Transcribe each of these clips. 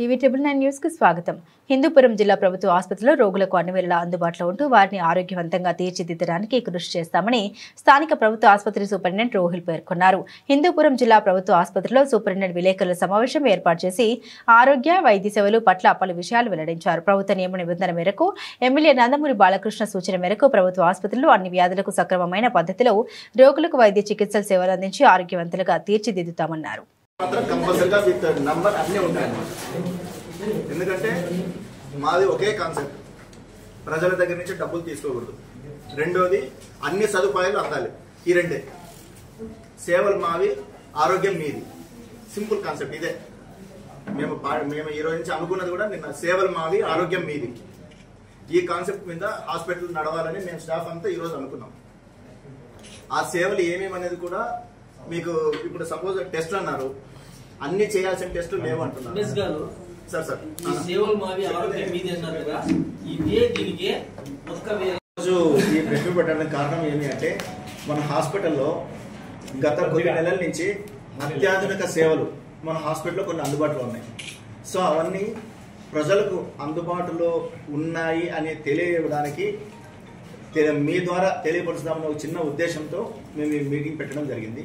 TV triple nine న్యూస్కు స్వాగతం. హిందూపురం జిల్లా ప్రభుత్వ ఆసుపత్రిలో రోగులకు అన్ని వేళలా అందుబాటులో ఉంటూ వారిని ఆరోగ్యవంతంగా తీర్చిదిద్దడానికి కృషి చేస్తామని స్థానిక ప్రభుత్వ ఆసుపత్రి సూపరింటెండెంట్ రోహిల్ పేర్కొన్నారు. హిందూపురం జిల్లా ప్రభుత్వ ఆసుపత్రిలో సూపరింటెండెంట్ విలేకరుల సమావేశం ఏర్పాటు చేసి ఆరోగ్య వైద్య సేవలు పట్ల పలు విషయాలు వెల్లడించారు. ప్రభుత్వ నియమ నిబంధన మేరకు ఎమ్మెల్యే నందమూరి బాలకృష్ణ సూచన మేరకు ప్రభుత్వ ఆసుపత్రిలో అన్ని వ్యాధులకు సక్రమమైన పద్ధతిలో రోగులకు వైద్య చికిత్సల సేవలు అందించి ఆరోగ్యవంతులుగా తీర్చిదిద్దుతామన్నారు. మాత్రం కంపల్సరిగా విత్ నంబర్ అన్నీ ఉంటాయి ఎందుకంటే మాది ఒకే కాన్సెప్ట్. ప్రజల దగ్గర నుంచి డబ్బులు తీసుకోకూడదు. రెండోది అన్ని సదుపాయాలు అందాలి. ఈ రెండే. సేవలు మావి ఆరోగ్యం మీది. సింపుల్ కాన్సెప్ట్ ఇదే. మేము మేము ఈ రోజు నుంచి అనుకున్నది కూడా నిన్న సేవలు మావి ఆరోగ్యం మీది. ఈ కాన్సెప్ట్ మీద హాస్పిటల్ నడవాలని మేము స్టాఫ్ అంతా ఈరోజు అనుకున్నాం. ఆ సేవలు ఏమేమి అనేది కూడా మీకు ఇప్పుడు సపోజ్ టెస్ట్ అన్నారు. అన్ని చేయాల్సిన టెస్టులు లేవు అంటున్నారు. Sir sir. ఈ సేవలు మావి మీది ఇదే దీనికి వేరే రోజు ఈ మీట్ పెట్టడానికి కారణం ఏమి అంటే మన హాస్పిటల్లో గత కొన్ని నెలల నుంచి అత్యాధునిక సేవలు మన హాస్పిటల్లో కొన్ని అందుబాటులో ఉన్నాయి. సో అవన్నీ ప్రజలకు అందుబాటులో ఉన్నాయి అని తెలియడానికి మీ ద్వారా తెలియపరుస్తామన్న ఒక చిన్న ఉద్దేశంతో మేము ఈ మీటింగ్ పెట్టడం జరిగింది.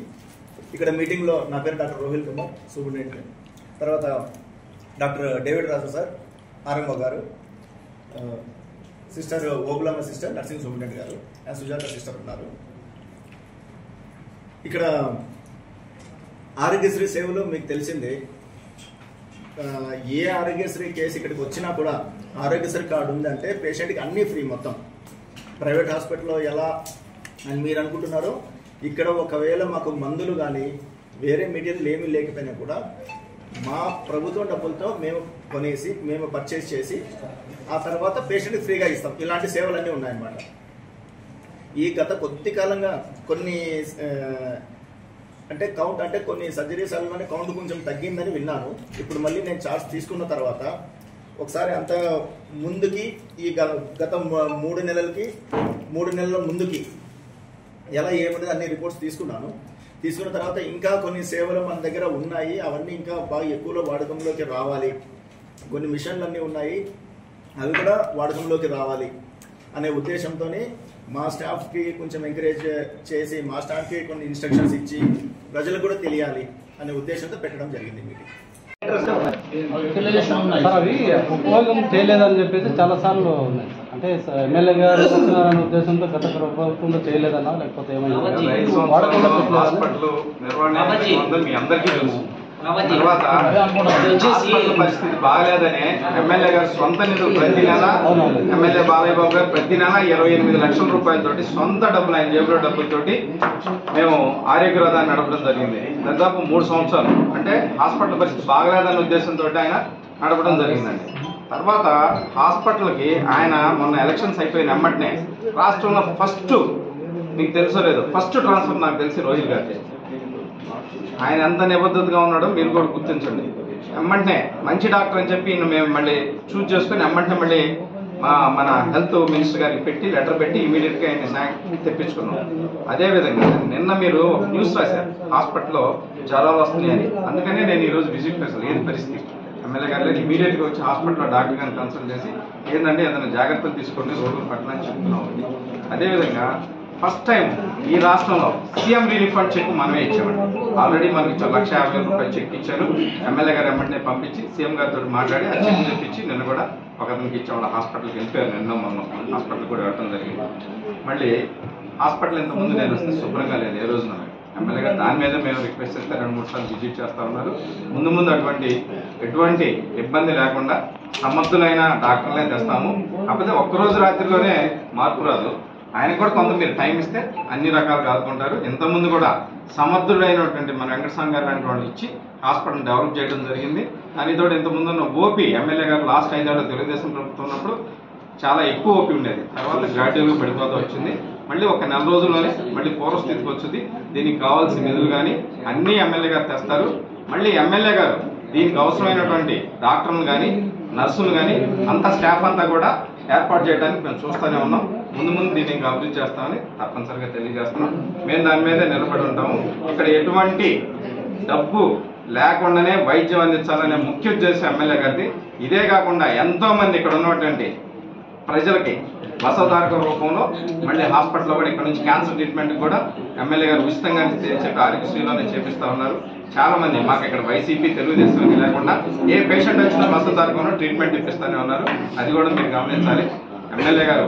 ఇక్కడ మీటింగ్లో నా పేరు డాక్టర్ రోహిల్ కుమార్ సూపరింటెండెంట్ తర్వాత డాక్టర్ డేవిడ్ రాజు సార్ ఆరంభ గారు sister Obulamma sister nursing superintendent గారు అండ్ సుజాత సిస్టర్ ఉన్నారు. ఇక్కడ ఆరోగ్యశ్రీ సేవలు మీకు తెలిసింది ఏ ఆరోగ్యశ్రీ కేసు ఇక్కడికి వచ్చినా కూడా ఆరోగ్యశ్రీ కార్డు ఉందంటే పేషెంట్కి అన్నీ ఫ్రీ మొత్తం. ప్రైవేట్ హాస్పిటల్లో ఎలా అని మీరు అనుకుంటున్నారో ఇక్కడ ఒకవేళ మాకు మందులు కానీ వేరే మెటీరియల్ ఏమీ లేకపోయినా కూడా మా ప్రభుత్వం డబ్బులతో మేము కొనేసి మేము పర్చేస్ చేసి ఆ తర్వాత పేషెంట్కి ఫ్రీగా ఇస్తాం. ఇలాంటి సేవలన్నీ ఉన్నాయన్నమాట. ఈ గత కొద్ది కాలంగా కొన్ని అంటే కౌంట్ అంటే కొన్ని సర్జరీస్ వల్లనే కౌంట్ కొంచెం తగ్గిందని విన్నాను. ఇప్పుడు మళ్ళీ నేను చార్జ్ తీసుకున్న తర్వాత ఒకసారి అంత ముందుకి ఈ గ- గత మూడు నెలలకి మూడు నెలల ముందుకి ఎలా ఏముంది అన్ని రిపోర్ట్స్ తీసుకున్నాను. తీసుకున్న తర్వాత ఇంకా కొన్ని సేవలు మన దగ్గర ఉన్నాయి. అవన్నీ ఇంకా బాగా ఎక్కువలో వాడకంలోకి రావాలి. కొన్ని మిషన్లు అన్నీ ఉన్నాయి. అవి కూడా వాడకంలోకి రావాలి అనే ఉద్దేశంతోనే మా స్టాఫ్కి కొంచెం ఎంకరేజ్ చేసి మా స్టాఫ్కి కొన్ని ఇన్స్ట్రక్షన్స్ ఇచ్చి ప్రజలకు కూడా తెలియాలి అనే ఉద్దేశంతో పెట్టడం జరిగింది మీటింగ్ సార్ అవి ఉపయోగం చేయలేదని చెప్పేసి చాలా సార్లు ఉన్నాయి సార్. అంటే ఎమ్మెల్యే గారు వస్తున్నారనే ఉద్దేశంతో గత ప్రభుత్వంలో చేయలేదన్నా లేకపోతే ఏమైనా వాడకుండా పెట్టలేదన్నా? తర్వాత పరిస్థితి బాగాలేదనే ఎమ్మెల్యే గారు సొంత నిధులు ప్రతి నెల. ఎమ్మెల్యే బాలయ్య బాబు గారు ప్రతి నెల ఇరవై ఎనిమిది లక్షల రూపాయలతోటి సొంత డబ్బులు ఆయన జేబులో డబ్బులతోటి మేము ఆరోగ్య రథాన్ని నడపడం జరిగింది. దాదాపు మూడు సంవత్సరాలు. అంటే హాస్పిటల్ పరిస్థితి బాగలేదన్న ఉద్దేశంతో ఆయన నడపడం జరిగిందండి. తర్వాత హాస్పిటల్కి ఆయన మొన్న ఎలక్షన్స్ అయిపోయిన వెంబటనే రాష్ట్రంలో ఫస్ట్ మీకు తెలుసో లేదో ఫస్ట్ ట్రాన్స్ఫర్ నాకు తెలిసి రోహిల్ గారికి ఆయన ఎంత నిబద్ధతగా ఉన్నాడో మీరు కూడా గుర్తించండి. వెంబటనే మంచి డాక్టర్ అని చెప్పి మేము మళ్ళీ చూజ్ చేసుకుని వెంబటనే మళ్ళీ మా మన హెల్త్ మినిస్టర్ గారికి పెట్టి లెటర్ పెట్టి ఇమీడియట్గా ఆయన శాంక్ తెప్పించుకున్నాం. అదేవిధంగా నిన్న మీరు న్యూస్ రాశారు. హాస్పిటల్లో జ్వరాలు వస్తున్నాయని అందుకనే నేను ఈరోజు విజిట్ చేశాను. ఏది పరిస్థితి. ఎమ్మెల్యే గారు లేదు ఇమీడియట్గా వచ్చి హాస్పిటల్లో డాక్టర్ గారిని కన్సల్ట్ చేసి ఏంటంటే ఏదైనా జాగ్రత్తలు తీసుకోండి రోగుల పట్ల చెప్తున్నాం అదేవిధంగా ఫస్ట్ టైం ఈ రాష్ట్రంలో సీఎం రిలీఫ్ ఫండ్ చెక్ మనమే ఇచ్చామండి. ఆల్రెడీ మనకి లక్ష యాభై రూపాయలు చెక్ ఇచ్చాను ఎమ్మెల్యే గారు ఎమ్మెల్యే పంపించి సీఎం గారితో మాట్లాడి ఆ చెక్ తెప్పించి నిన్న కూడా ఒక అతనికి ఇచ్చాము హాస్పిటల్కి వెళ్ళిపోయారు. నిన్న మొన్న హాస్పిటల్ కూడా వెళ్ళడం జరిగింది. మళ్ళీ హాస్పిటల్ ఇంతకుముందు ముందు నేను వస్తే శుభ్రంగా లేదు. ఏ రోజున? ఎమ్మెల్యే గారు దాని మీద మేము రిక్వెస్ట్ చేస్తే రెండు మూడు సార్లు విజిట్ చేస్తా ఉన్నారు. ముందు ముందు అటువంటి ఎటువంటి ఇబ్బంది లేకుండా సమర్థులైన డాక్టర్లే తెస్తాము. కాకపోతే ఒక్కరోజు రాత్రిలోనే మార్పు రాదు. ఆయన కూడా కొంత మీరు టైం ఇస్తే అన్ని రకాలుగా ఆదుకుంటారు ఇంతకుముందు కూడా సమర్థుడైనటువంటి మన వెంకటస్వామి గారు లాంటి వాళ్ళు ఇచ్చి హాస్పిటల్ డెవలప్ చేయడం జరిగింది. దానితో ఇంతకుముందు ఉన్న ఓపీ ఎమ్మెల్యే గారు లాస్ట్ ఐదేళ్ళు తెలుగుదేశం ప్రభుత్వం ఉన్నప్పుడు చాలా ఎక్కువ ఓపీ ఉండేది. తర్వాత గ్రాడ్యువల్గా పడిపోతూ వచ్చింది. మళ్ళీ ఒక నెల రోజుల్లోనే మళ్ళీ పూర్వస్థితికి వచ్చింది. దీనికి కావాల్సిన నిధులు కానీ అన్ని ఎమ్మెల్యే గారు తెస్తారు. మళ్ళీ ఎమ్మెల్యే గారు దీనికి అవసరమైనటువంటి డాక్టర్లు కానీ నర్సులు కానీ అంత స్టాఫ్ అంతా కూడా ఏర్పాటు చేయడానికి మేము చూస్తూనే ఉన్నాం. ముందు ముందు దీన్ని ఇంకా అభివృద్ధి చేస్తామని తప్పనిసరిగా తెలియజేస్తున్నాం. మేము దాని మీదే నిలబడి ఉంటాము. ఇక్కడ ఎటువంటి డబ్బు లేకుండానే వైద్యం అందించాలనే ముఖ్య ఉద్దేశం ఎమ్మెల్యే గారిది. ఇదే కాకుండా ఎంతో మంది ఇక్కడ ఉన్నటువంటి ప్రజలకి వసతారక రూపంలో మళ్ళీ హాస్పిటల్లో కూడా ఇక్కడ నుంచి క్యాన్సర్ ట్రీట్మెంట్ కూడా ఎమ్మెల్యే గారు ఉచితంగా చెప్పి ఆరోగ్యశ్రీలోనే చేపిస్తా ఉన్నారు. చాలా మంది మాకు ఇక్కడ వైసీపీ తెలుగుదేశం అని లేకుండా ఏ పేషెంట్ వచ్చినా వసతారకంలో ట్రీట్మెంట్ ఇప్పిస్తానే ఉన్నారు. అది కూడా మీరు గమనించాలి. ఎమ్మెల్యే గారు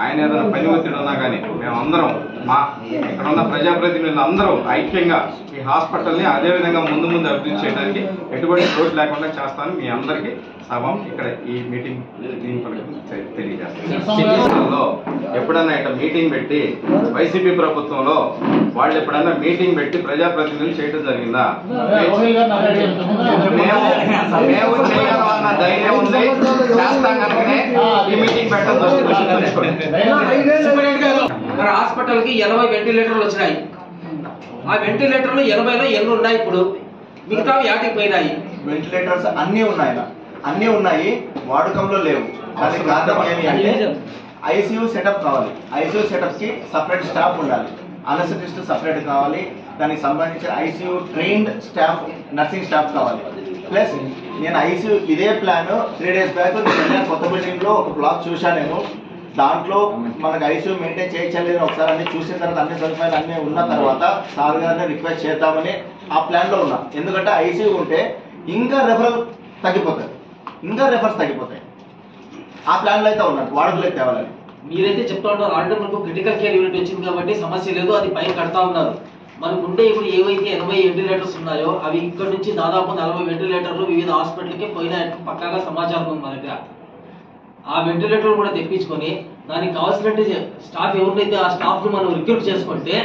ఆయన ఏదైనా పని ఒత్తిడి ఉన్నా కానీ మేమందరం మా ఇక్కడ ఉన్న ప్రజాప్రతినిధులు అందరూ ఐక్యంగా ఈ హాస్పిటల్ని అదే విధంగా ముందు ముందు అభివృద్ధి చేయడానికి ఎటువంటి రోజు లేకుండా చేస్తాను మీ అందరికీ సభం ఇక్కడ ఈ మీటింగ్ తెలియజేస్తాను ఎప్పుడన్నా ఇట్లా మీటింగ్ పెట్టి వైసీపీ ప్రభుత్వంలో వాళ్ళు ఎప్పుడన్నా మీటింగ్ పెట్టి ప్రజాప్రతినిధులు చేయడం జరిగిందా? మేము మేము చేయగలమన్న ధైర్యం ఉంది. చేస్తాం కనుకనే ఈ మీటింగ్ పెట్టడం జరుగుతుంది మరి హాస్పిటల్కి ఎనభై వెంటిలేటర్లు వచ్చినాయి. ఆ వెంటిలేటర్లు ఎనభైలో ఎన్ని ఉన్నాయి ఇప్పుడు? మిగతా యాటికి పోయినాయి. వెంటిలేటర్స్ అన్నీ ఉన్నాయి అన్న. ఉన్నాయి వాడకంలో లేవు. దానికి కారణం ఏమి అంటే ఐసీయూ సెటప్ కావాలి. ఐసీయూ సెటప్కి సపరేట్ స్టాఫ్ ఉండాలి. అనస్థిస్ట్ సపరేట్ కావాలి. దానికి సంబంధించిన ICU trained staff nursing staff కావాలి. ప్లస్ నేను ఐసీయూ ఇదే ప్లాన్ త్రీ డేస్ బ్యాక్ నేను కొత్త బిల్డింగ్లో ఒక బ్లాక్ చూశాను నేను దాంట్లో మనకు ఐసీయూ మెయింటైన్ చేయలేదు ఒకసారి అన్ని చూసిన తర్వాత అన్ని సదుపాయాలు అన్ని ఉన్న తర్వాత సార్ గారిని రిక్వెస్ట్ చేద్దామని ఆ ప్లాన్లో ఉన్నా. ఎందుకంటే ఐసీయూ ఉంటే ఇంకా రెఫరల్ తగ్గిపోతాయి. ఇంకా రెఫర్స్ తగ్గిపోతాయి. ఆ ప్లాన్లో అయితే ఉన్నాను. వాడుకలోకి తేవాలని. మీరైతే చెప్తా ఉన్నారు ఆల్రెడీ మనకు క్రిటికల్ కేర్ యూనిట్ వచ్చింది కాబట్టి సమస్య లేదు అది పైన కడతా ఉన్నారు. మనకు ఉండే ఇప్పుడు ఏవైతే ఎనభై వెంటిలేటర్స్ ఉన్నాయో అవి ఇక్కడ నుంచి దాదాపు నలభై వెంటిలేటర్లు వివిధ హాస్పిటల్కి పోయిన పక్కాగా సమాచారం ఉంది మన దగ్గర. ఆ వెంటిలేటర్ కూడా తెప్పించుకొని దానికి కావాల్సినట్టు స్టాఫ్ ఎవరినైతే ఆ స్టాఫ్ను మనం రిక్రూట్ చేసుకుంటే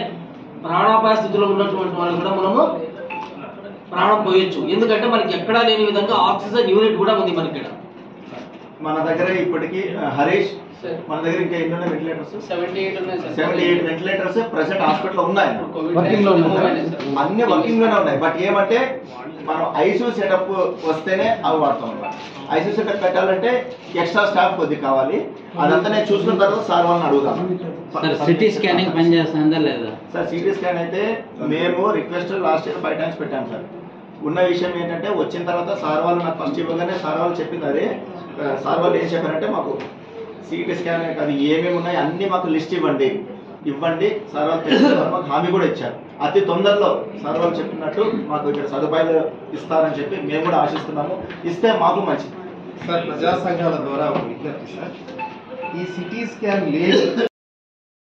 ప్రాణాపాయ స్థితిలో ఉన్నటువంటి వాళ్ళు కూడా మనము ప్రాణం పోయొచ్చు. ఎందుకంటే మనకి ఎక్కడా లేని విధంగా ఆక్సిజన్ యూనిట్ కూడా ఉంది మనకి ఇక్కడ. మన దగ్గర ఇప్పటికి హరీష్ మన దగ్గర ఇంకా ఎన్ని ఉన్నాయి వెంటిలేటర్స్ సెవెంటీ ఎయిట్ ఉన్నాయి sir. Seventy eight ventilators present hospital ఉన్నాయి. వర్కింగ్లో ఉన్నాయి సార్. అన్ని వర్కింగ్లోనే ఉన్నాయి. బట్ ఏమంటే మనం ఐసీయూ సెటప్ వస్తేనే అవి వాడతాం ఐసీయూ సెటప్ పెట్టాలంటే ఎక్స్ట్రా స్టాఫ్ కొద్ది కావాలి. అదంతా నేను చూసుకున్న తర్వాత సార్ వాళ్ళని అడుగుతాను సార్ సిటీ స్కానింగ్ పని చేస్తుందా లేదా? సార్ సిటీ స్కాన్ అయితే మేము request last year five times పెట్టాం సార్. ఉన్న విషయం ఏంటంటే వచ్చిన తర్వాత సార్ వాళ్ళు నాకు ఫస్ట్ ఇవ్వగానే సార్ వాళ్ళు చెప్పింది అదే సార్ వాళ్ళు ఏం చెప్పారంటే మాకు సిటీ స్కాన్ అది ఏమేమి ఉన్నాయి అన్ని మాకు లిస్ట్ ఇవ్వండి. ఇవ్వండి. సార్ వాళ్ళు మాకు హామీ కూడా ఇచ్చారు. అతి తొందరలో సార్ వాళ్ళు చెప్పినట్టు మాకు ఇక్కడ సదుపాయాలు ఇస్తారని చెప్పి మేము కూడా ఆశిస్తున్నాము. ఇస్తే మాకు మంచిది. సార్ ప్రజా సంఘాల ద్వారా ఒక విజ్ఞప్తి సార్. ఈ సిటీ స్కాన్ లేదు